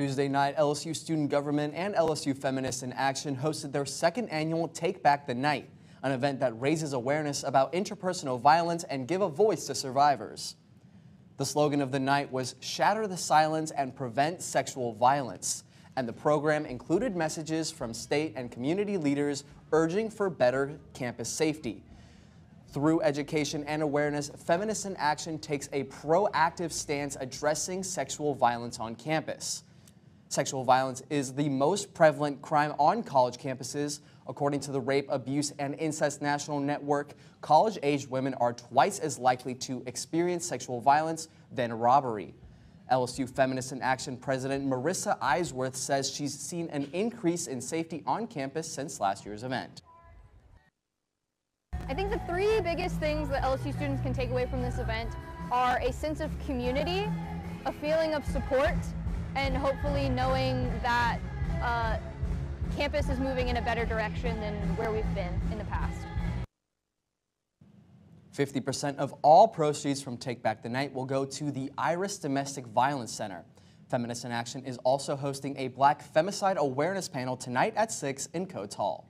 Tuesday night, LSU Student Government and LSU Feminists in Action hosted their second annual Take Back the Night, an event that raises awareness about interpersonal violence and give a voice to survivors. The slogan of the night was Shatter the Silence and Prevent Sexual Violence, and the program included messages from state and community leaders urging for better campus safety. Through education and awareness, Feminists in Action takes a proactive stance addressing sexual violence on campus. Sexual violence is the most prevalent crime on college campuses. According to the Rape, Abuse, and Incest National Network, college-aged women are twice as likely to experience sexual violence than robbery. LSU Feminist in Action President Marissa Eisworth says she's seen an increase in safety on campus since last year's event. I think the three biggest things that LSU students can take away from this event are a sense of community, a feeling of support, and hopefully knowing that uh, campus is moving in a better direction than where we've been in the past. 50% of all proceeds from Take Back the Night will go to the Iris Domestic Violence Center. Feminists in Action is also hosting a Black Femicide Awareness panel tonight at 6 in Coates Hall.